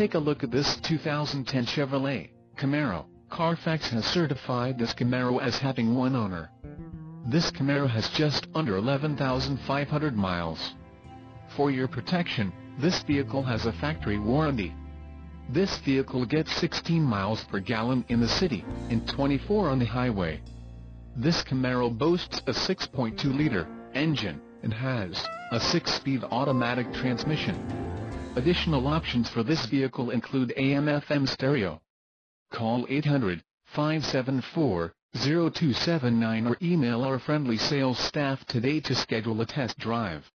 Take a look at this 2010 Chevrolet Camaro. Carfax has certified this Camaro as having one owner. This Camaro has just under 11,500 miles. For your protection, this vehicle has a factory warranty. This vehicle gets 16 miles per gallon in the city, and 24 on the highway. This Camaro boasts a 6.2-liter engine, and has a 6-speed automatic transmission. Additional options for this vehicle include AM-FM stereo. Call 800-574-0279 or email our friendly sales staff today to schedule a test drive.